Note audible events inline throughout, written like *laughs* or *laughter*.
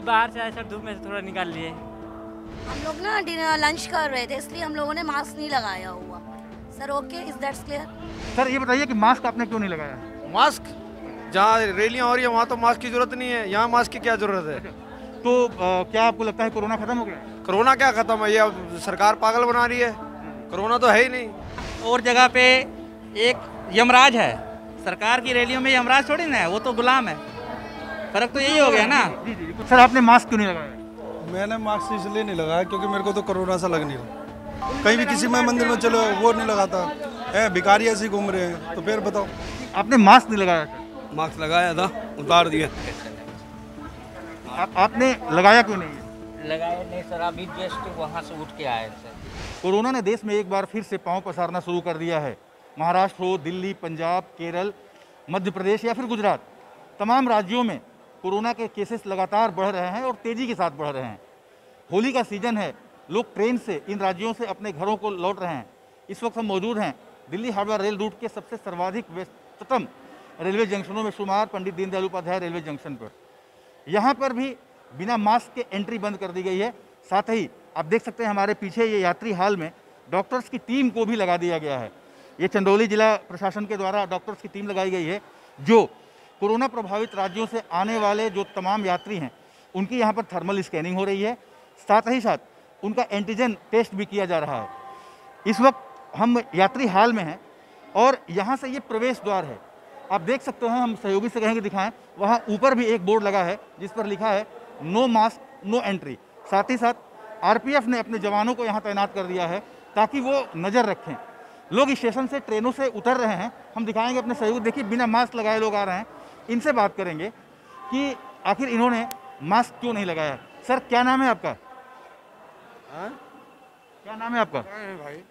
अभी बाहर से आए सर धूप में से थोड़ा निकाल लिए। हम लोग ना डिनर लंच कर रहे थे इसलिए हम लोगों ने मास्क नहीं लगाया हुआ। Sir okay is that's clear sir ये बताइए कि मास्क आपने क्यों नहीं लगाया? मास्क जहाँ रैलियाँ हो रही है वहाँ तो मास्क की ज़रूरत नहीं है। यहाँ मास्क की क्या ज़रूरत है? *laughs* तो अ, क्या आपको लगता है कोरोना खत्म हो गया? कोरोना क्या खत्म है? ये अब सरकार पागल बना रही है। कोरोना तो है ही नहीं। और जगह पे एक यमराज है। सरकार की रैलियों में यमराज थोड़ी ना है वो तो गुलाम है। फ़र्क तो यही हो गया ना। जी जी जी। सर आपने मास्क क्यों नहीं लगाया? मैंने मास्क इसलिए नहीं लगाया क्योंकि मेरे को तो कोरोना सा लग नहीं रहा। कहीं भी किसी में मंदिर में चलो वो नहीं लगाता। है भिखारी ऐसे घूम रहे हैं तो फिर बताओ। आपने मास्क नहीं लगाया मास्क लगाया था उतार दिया। आप, आपने लगाया क्यों नहीं? है? लगाए नहीं सर अभी जस्ट वहाँ से उठ के आए सर। कोरोना ने देश में एक बार फिर से पाँव पसारना शुरू कर दिया है। महाराष्ट्र हो दिल्ली पंजाब केरल मध्य प्रदेश या फिर गुजरात। तमाम राज्यों में कोरोना के केसेस लगातार बढ़ रहे हैं और तेज़ी के साथ बढ़ रहे हैं। होली का सीज़न है। लोग ट्रेन से, इन राज्यों से अपने घरों को लौट रहे हैं। इस वक्त हम मौजूद हैं दिल्ली हावड़ा रेल रूट के सबसे सर्वाधिक व्यस्ततम रेलवे जंक्शनों में शुमार पंडित दीनदयाल उपाध्याय रेलवे जंक्शन पर। यहाँ पर भी बिना मास्क के एंट्री बंद कर दी गई है। साथ ही आप देख सकते हैं हमारे पीछे ये यात्री हाल में डॉक्टर्स की टीम को भी लगा दिया गया है। ये चंदौली जिला प्रशासन के द्वारा डॉक्टर्स की टीम लगाई गई है, जो कोरोना प्रभावित राज्यों से आने वाले जो तमाम यात्री हैं, उनकी यहाँ पर थर्मल स्कैनिंग हो रही है। साथ ही साथ उनका एंटीजन टेस्ट भी किया जा रहा है। इस वक्त हम यात्री हाल में हैं और यहाँ से ये प्रवेश द्वार है। आप देख सकते हैं, हम सहयोगी से कहेंगे दिखाएँ, वहाँ ऊपर भी एक बोर्ड लगा है, जिस पर लिखा है, नो मास्क, नो एंट्री। साथ ही साथ आरपीएफ ने अपने जवानों को यहाँ तैनात कर दिया है, ताकि वो नज़र रखें। लोग स्टेशन से ट्रेनों से उतर रहे हैं। हम दिखाएँगे अपने सहयोगी, देखिए, बिना मास्क लगाए लोग आ रहे हैं। इनसे बात करेंगे कि आखिर इन्होंने मास्क क्यों नहीं लगाया? सर क्या नाम है आपका? आ? क्या नाम है आपका? भाई?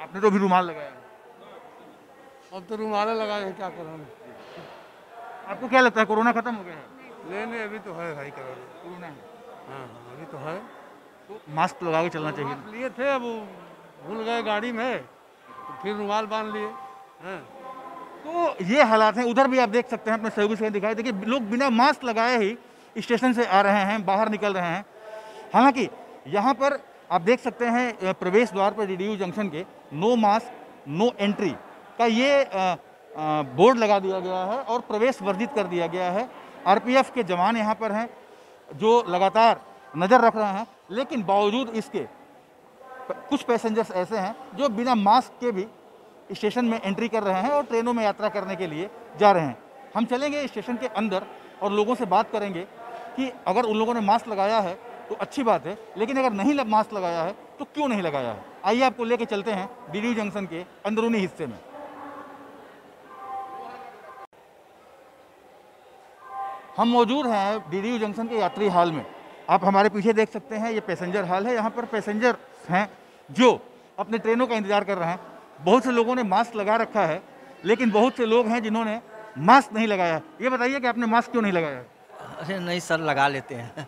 आपने तो अभी रुमाल लगाया। अब तो रुमाले लगाए क्या करूँ? आपको क्या लगता है कोरोना खत्म हो गया है? लेने अभी तो है भाई करोना। कोरोना है। हाँ हाँ अभी तो है। तो मास्क लगा के चलना चाहिए। लिए थे अब भूल गए गाड़ी में तो फिर रुमाल बाँध लिए। हैं। तो ये हालात हैं, उधर भी आप देख सकते हैं, अपने सहयोगी से दिखाई, देखिए, लोग बिना मास्क लगाए ही स्टेशन से आ रहे हैं, बाहर निकल रहे हैं। हालाँकि, यहाँ पर आप देख सकते हैं प्रवेश द्वार पर डी जंक्शन के नो मास्क, नो एंट्री का ये बोर्ड लगा दिया गया है और प्रवेश वर्जित कर दिया गया है। आरपीएफ के जवान यहाँ पर हैं, जो लगातार नज़र रख रहे हैं, लेकिन बावजूद इसके, कुछ पैसेंजर्स ऐसे हैं, जो बिना मास्क के भी स्टेशन में एंट्री कर रहे हैं और ट्रेनों में यात्रा करने के लिए जा रहे हैं। हम चलेंगे स्टेशन के अंदर और लोगों से बात करेंगे कि अगर उन लोगों ने मास्क लगाया है तो अच्छी बात है, लेकिन अगर नहीं मास्क लगाया है तो क्यों नहीं लगाया है? आइए आपको लेके चलते हैं डी जंक्शन के अंदरूनी हिस्से में। हम मौजूद हैं डी जंक्शन के यात्री हाल में। आप हमारे पीछे देख सकते हैं, ये पैसेंजर हाल है। यहाँ पर पैसेंजर हैं जो अपने ट्रेनों का इंतज़ार कर रहे हैं। बहुत से लोगों ने मास्क लगा रखा है लेकिन बहुत से लोग हैं जिन्होंने मास्क नहीं लगाया। ये बताइए कि आपने मास्क क्यों नहीं लगाया? अरे नहीं सर लगा लेते हैं।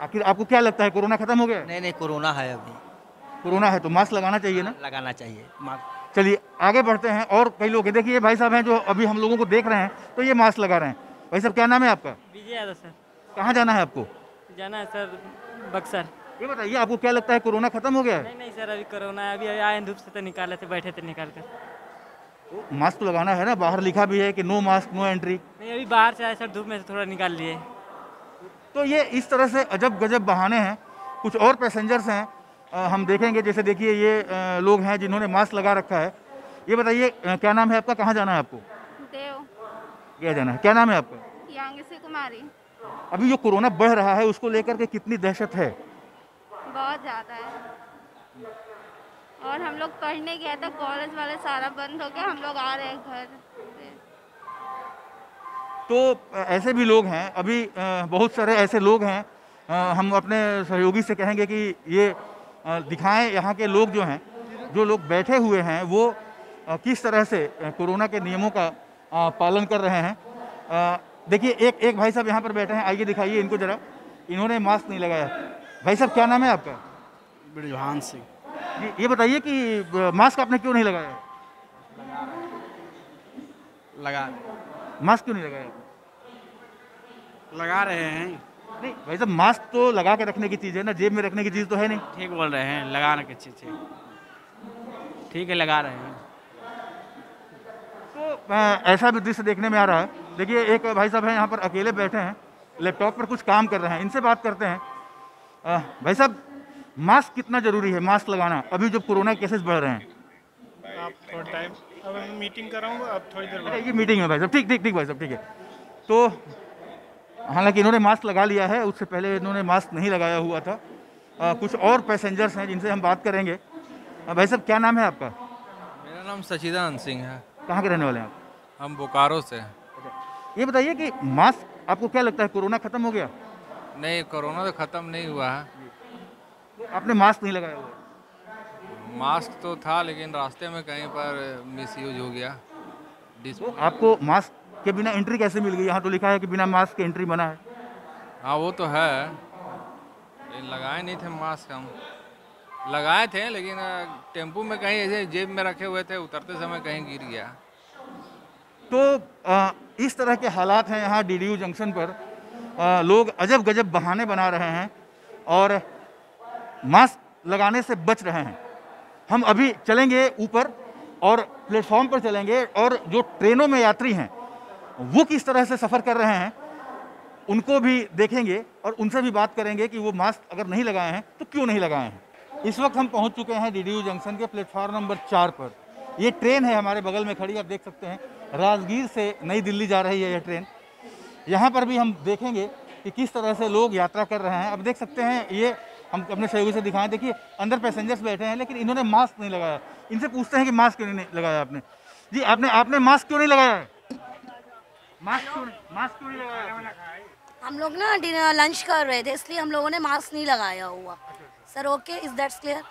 आखिर आपको क्या लगता है कोरोना खत्म हो गया? नहीं नहीं कोरोना है अभी। कोरोना है तो मास्क लगाना चाहिए ना? लगाना चाहिए मास्क। चलिए आगे बढ़ते हैं और कई लोग देखिए भाई साहब हैं जो अभी हम लोगों को देख रहे हैं तो ये मास्क लगा रहे हैं। भाई साहब क्या नाम है आपका? विजय यादव सर। कहाँ जाना है आपको? जाना है सर बक्सर। ये बताइए आपको क्या लगता है कोरोना खत्म हो गया है? नहीं नहीं सर अभी कोरोना है अभी आए धूप से तो निकाले थे बैठे थे निकाल कर। तो मास्क तो लगाना है ना बाहर लिखा भी है कि नो मास्क नो एंट्री। नहीं अभी बाहर से आए सर धूप में से थोड़ा निकाल लिए। तो ये इस तरह से अजब गजब बहाने हैं। कुछ और पैसेंजर्स हैं। हम देखेंगे जैसे देखिए ये लोग हैं जिन्होंने मास्क लगा रखा है। ये बताइए क्या नाम है आपका? कहाँ जाना है आपको? देव। क्या जाना है। क्या नाम है आपका? कुमारी। अभी जो कोरोना बढ़ रहा है उसको लेकर के कितनी दहशत है? बहुत ज़्यादा है। और हम लोग पढ़ने गए थे कॉलेज वाले सारा बंद हो गया, हम लोग आ रहे हैं घर तो ऐसे भी लोग हैं, अभी बहुत सारे ऐसे लोग हैं हम अपने सहयोगी से कहेंगे कि ये दिखाएँ, यहाँ के लोग जो हैं, जो लोग बैठे हुए हैं, वो किस तरह से कोरोना के नियमों का पालन कर रहे हैं। देखिए, एक एक भाई साहब यहाँ पर बैठे हैं, आइए दिखाइए इनको जरा। इन्होंने मास्क नहीं लगाया। भाई साहब क्या नाम है आपका? ब्रिजभान सिंह। ये बताइए कि मास्क आपने क्यों नहीं लगाया? लगा। मास्क क्यों नहीं लगाया? लगा रहे हैं। नहीं भाई साहब मास्क तो लगा के रखने की चीज़ है ना जेब में रखने की चीज़ तो है नहीं। ठीक बोल रहे हैं लगाना की चीज़ है। ठीक है लगा रहे हैं। तो ऐसा भी दृश्य देखने में आ रहा है। देखिए एक भाई साहब हैं यहाँ पर अकेले बैठे हैं लैपटॉप पर कुछ काम कर रहे हैं इनसे बात करते हैं। अ, भाई साहब मास्क कितना ज़रूरी है? मास्क लगाना। अभी जब कोरोना केसेस बढ़ रहे हैं। आप थोड़ा टाइम अब मीटिंग कर रहा हूँ थोड़ी देर अच्छा, बाद। ये मीटिंग है भाई साहब। ठीक ठीक ठीक भाई साहब ठीक है। तो हालाँकि इन्होंने मास्क लगा लिया है उससे पहले इन्होंने मास्क नहीं लगाया हुआ था। अ, कुछ और पैसेंजर्स हैं जिनसे हम बात करेंगे। अ, भाई साहब क्या नाम है आपका? मेरा नाम सचिदानंद सिंह है। कहाँ के रहने वाले हैं आप? हम बोकारो से हैं। ये बताइए कि मास्क आपको क्या लगता है कोरोना खत्म हो गया? नहीं कोरोना तो ख़त्म नहीं हुआ है। तो आपने मास्क नहीं लगाया हुआ? मास्क तो था लेकिन रास्ते में कहीं पर मिसयूज हो गया। तो आपको मास्क के बिना एंट्री कैसे मिल गई? यहाँ तो लिखा है कि बिना मास्क के एंट्री मना है। हाँ वो तो है। लेकिन लगाए नहीं थे मास्क हम। लगाए थे लेकिन टेंपू में कहीं ऐसे जेब में रखे हुए थे उतरते समय कहीं गिर गया। तो अ, इस तरह के हालात हैं यहाँ डी जंक्शन पर। लोग अजब गजब बहाने बना रहे हैं और मास्क लगाने से बच रहे हैं। हम अभी चलेंगे ऊपर और प्लेटफॉर्म पर चलेंगे और जो ट्रेनों में यात्री हैं, वो किस तरह से सफ़र कर रहे हैं, उनको भी देखेंगे और उनसे भी बात करेंगे कि वो मास्क अगर नहीं लगाए हैं तो क्यों नहीं लगाए हैं। इस वक्त हम पहुँच चुके हैं डी जंक्शन के प्लेटफॉर्म नंबर चार पर। ये ट्रेन है हमारे बगल में खड़ी, आप देख सकते हैं। राजगीर से नई दिल्ली जा रही है यह ट्रेन। यहाँ पर भी हम देखेंगे कि किस तरह से लोग यात्रा कर रहे हैं। अब देख सकते हैं ये हम अपने सहयोगी से दिखाएँ। देखिए अंदर पैसेंजर्स बैठे हैं लेकिन इन्होंने मास्क नहीं लगाया। इनसे पूछते हैं कि मास्क क्यों नहीं लगाया आपने? जी आपने आपने मास्क क्यों नहीं लगाया? है मास्क क्यों मास्क क्यों नहीं लगाया? हम लोग ना डिनर लंच कर रहे थे इसलिए हम लोगों ने मास्क नहीं लगाया हुआ। Sir okay is that's clear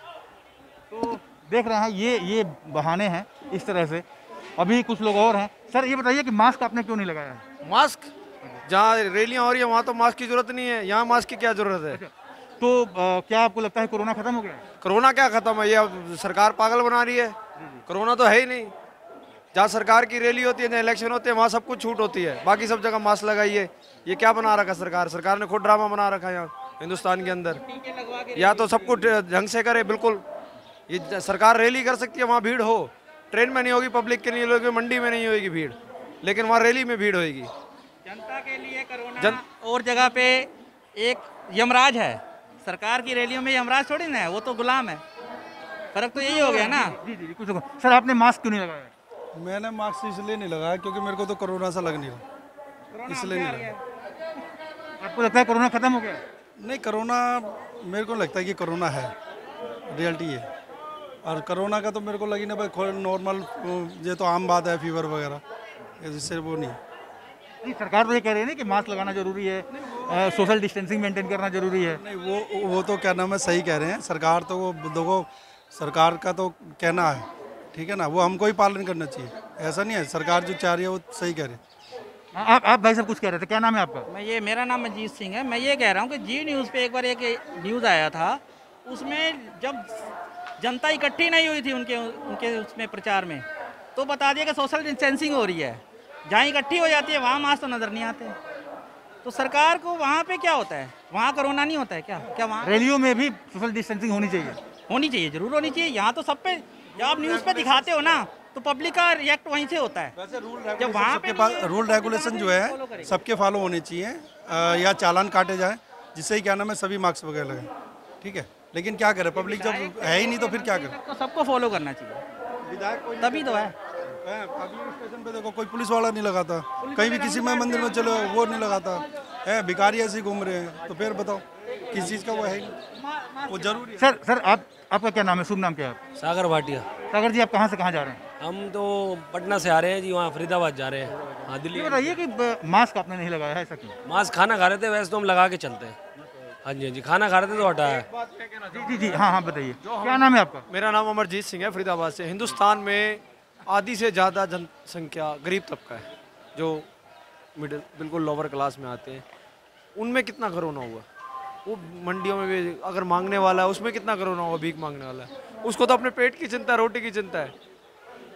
तो देख रहे हैं ये ये बहाने हैं इस तरह से। अभी कुछ लोग और हैं। सर ये बताइए कि मास्क आपने क्यों नहीं लगाया? है मास्क जहाँ रैलियाँ हो रही है वहाँ तो मास्क की ज़रूरत नहीं है। यहाँ मास्क की क्या ज़रूरत है? तो अ, क्या आपको लगता है कोरोना खत्म हो गया? कोरोना क्या खत्म है? ये अब सरकार पागल बना रही है। कोरोना तो है ही नहीं। जहाँ सरकार की रैली होती है जहाँ इलेक्शन होते हैं वहाँ सब कुछ छूट होती है। बाकी सब जगह मास्क लगाइए। ये क्या बना रखा सरकार? सरकार ने खुद ड्रामा बना रखा है यहाँ हिंदुस्तान के अंदर। या तो सब कुछ ढंग से करे बिल्कुल। ये सरकार रैली कर सकती है वहाँ भीड़ हो। ट्रेन में नहीं होगी पब्लिक के नहीं होगी मंडी में नहीं होगी भीड़। लेकिन वहाँ रैली में भीड़ होगी जनता के लिए कोरोना जन- और जगह पे एक यमराज है। सरकार की रैलियों में यमराज थोड़ी ना है वो तो गुलाम है। फ़र्क तो यही हो गया ना। जी जी कुछ सर आपने मास्क क्यों नहीं लगाया? मैंने मास्क इसलिए नहीं लगाया क्योंकि मेरे को तो कोरोना सा लग नहीं रहा। इसलिए नहीं लगाया। आपको लगता है कोरोना खत्म हो गया? नहीं कोरोना मेरे को लगता है कि कोरोना है। रियलिटी है। और कोरोना का तो मेरे को लगी ना भाई नॉर्मल ये तो आम बात है फीवर वगैरह। इससे वो नहीं। नहीं सरकार तो ये कह रही है ना कि मास्क लगाना ज़रूरी है सोशल डिस्टेंसिंग मेंटेन करना ज़रूरी है। नहीं वो वो तो क्या नाम है सही कह रहे हैं। सरकार तो वो देखो सरकार का तो कहना है ठीक है ना? वो हमको ही पालन करना चाहिए। ऐसा नहीं है सरकार जो चाह रही है वो सही कह रही है। हाँ, आप आप भाई सब कुछ कह रहे थे क्या नाम है आपका? मैं ये मेरा नाम अजीत सिंह है। मैं ये कह रहा हूँ कि जी न्यूज़ पे एक बार एक न्यूज़ आया था उसमें जब जनता इकट्ठी नहीं हुई थी उनके उनके उसमें प्रचार में तो बता दिया कि सोशल डिस्टेंसिंग हो रही है। जहाँ इकट्ठी हो जाती है वहाँ मास्क तो नज़र नहीं आते। तो सरकार को वहाँ पे क्या होता है? वहाँ कोरोना नहीं होता है क्या? क्या वहाँ? रैलियों में भी सोशल डिस्टेंसिंग होनी चाहिए। होनी चाहिए ज़रूर होनी चाहिए। यहाँ तो सब पे जब आप न्यूज़ पे दिखाते हो ना तो पब्लिक का रिएक्ट वहीं से होता है। वैसे रूल जब वहाँ पे पास रूल तो रेगुलेशन जो है सबके फॉलो होने चाहिए। या चालान काटे जाए जिससे क्या नाम है सभी मार्क्स वगैरह लगे। ठीक है? लेकिन क्या करे? पब्लिक जब है ही नहीं तो फिर क्या करे? तो सबको फॉलो करना चाहिए। विधायक तभी तो है। है, स्टेशन पे देखो कोई पुलिस वाला नहीं लगाता। कहीं भी किसी में मंदिर में चलो वो नहीं लगाता। है भिखारी ऐसे घूम रहे हैं तो फिर बताओ किस चीज़ का वो है? वो ज़रूरी सर सर आप आपका क्या नाम है? शुभ नाम क्या है? सागर भाटिया। सागर जी आप कहाँ से कहाँ जा रहे हैं? हम तो पटना से आ रहे हैं जी वहाँ फरीदाबाद जा रहे हैं। हाँ दिल्ली। बताइए कि मास्क आपने नहीं लगाया है ऐसा क्यों? मास्क खाना खा रहे थे वैसे तो हम लगा के चलते हैं। हाँ जी हाँ जी खाना खा रहे थे तो हटाया है। जी जी जी हाँ हाँ बताइए। क्या नाम है आपका? मेरा नाम अमरजीत सिंह है फरीदाबाद से। हिंदुस्तान में आधी से ज़्यादा जनसंख्या गरीब तबका है जो मिडिल बिल्कुल लोअर क्लास में आते हैं। उनमें कितना करोना हुआ? वो मंडियों में भी अगर मांगने वाला है उसमें कितना करोना हुआ भीख मांगने वाला है? उसको तो अपने पेट की चिंता है रोटी की चिंता है।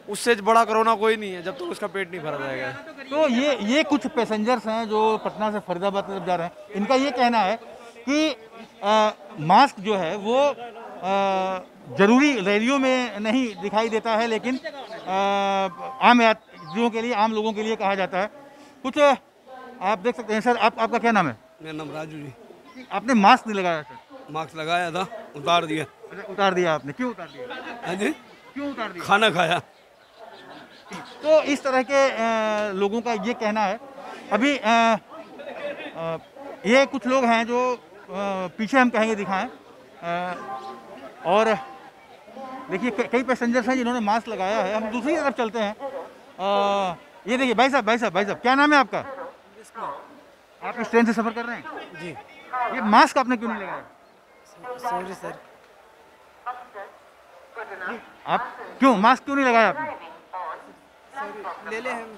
उससे बड़ा करोना कोई नहीं है जब तक तो उसका पेट नहीं भरा जाएगा। तो ये ये कुछ पैसेंजर्स हैं जो पटना से फरीदाबाद तरफ़ जा रहे हैं। इनका ये कहना है कि आ, मास्क जो है वो ज़रूरी रैलियों में नहीं दिखाई देता है लेकिन आम यात्रियों के लिए आम लोगों के लिए कहा जाता है। कुछ आप देख सकते हैं सर आप आपका क्या नाम है? मेरा नाम राजू जी। आपने मास्क नहीं लगाया सर? मास्क लगाया था उतार दिया। अच्छा, उतार दिया आपने। क्यों उतार दिया? हाँ जी। क्यों उतार दिया? खाना खाया। तो इस तरह के लोगों का ये कहना है। अभी ये कुछ लोग हैं जो पीछे हम कहेंगे दिखाएँ। और देखिए कई पैसेंजर्स हैं जिन्होंने मास्क लगाया है। हम दूसरी तरफ़ चलते हैं। अ, ये देखिए भाई साहब भाई साहब भाई साहब क्या नाम है आपका? आप इस ट्रेन से सफ़र कर रहे हैं? जी। ये मास्क आपने क्यों नहीं लगाया? सॉरी सर आप क्यों मास्क क्यों नहीं लगाया आपने? ले ले हम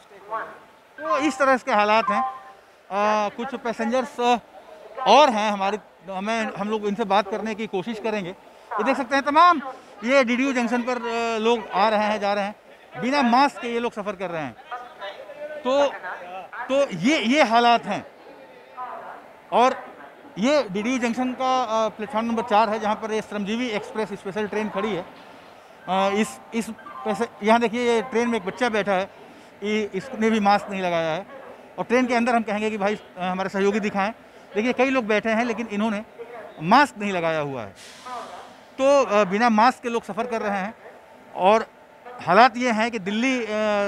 तो इस तरह इसके हालात हैं। आ, कुछ पैसेंजर्स और हैं हमारी हमें हम लोग इनसे बात करने की कोशिश करेंगे। ये देख सकते हैं तमाम ये डी जंक्शन पर लोग आ रहे हैं, जा रहे हैं। बिना मास्क के ये लोग सफ़र कर रहे हैं। तो तो ये ये हालात हैं। और ये डी जंक्शन का प्लेटफॉर्म नंबर चार है, जहाँ पर ये श्रमजीवी एक्सप्रेस स्पेशल ट्रेन खड़ी है। इस इस पैसे, यहाँ देखिए ये ट्रेन में एक बच्चा बैठा है। इसने भी मास्क नहीं लगाया है। और ट्रेन के अंदर हम कहेंगे कि भाई हमारे सहयोगी दिखाएँ। देखिए कई लोग बैठे हैं, लेकिन इन्होंने मास्क नहीं लगाया हुआ है। तो बिना मास्क के लोग सफ़र कर रहे हैं। और हालात ये हैं कि दिल्ली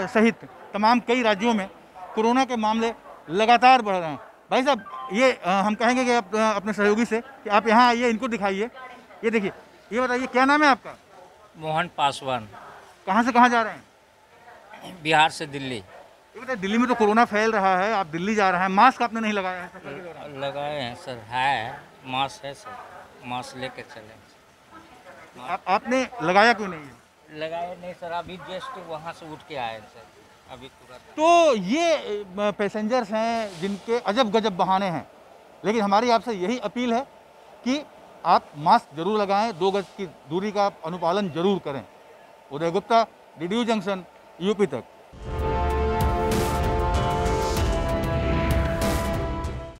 सहित तमाम कई राज्यों में कोरोना के मामले लगातार बढ़ रहे हैं। भाई साहब ये हम कहेंगे कि आप, अपने सहयोगी से कि आप यहाँ आइए इनको दिखाइए। ये देखिए ये बताइए क्या नाम है आपका? मोहन पासवान। कहाँ से कहाँ जा रहे हैं? बिहार से दिल्ली। ये बताइए दिल्ली में तो कोरोना फैल रहा है आप दिल्ली जा रहे हैं। मास्क आपने नहीं लगाया है लगाए हैं सर है मास्क है सर मास्क लेके चले आप, आपने लगाया क्यों नहीं? लगाया नहीं सर अभी जस्ट वहाँ से उठ के आए सर अभी तुरंत तो ये पैसेंजर्स हैं जिनके अजब गजब बहाने हैं लेकिन हमारी आपसे यही अपील है कि आप मास्क ज़रूर लगाएँ दो गज की दूरी का अनुपालन ज़रूर करें। Uday Gupta D junction UP तक।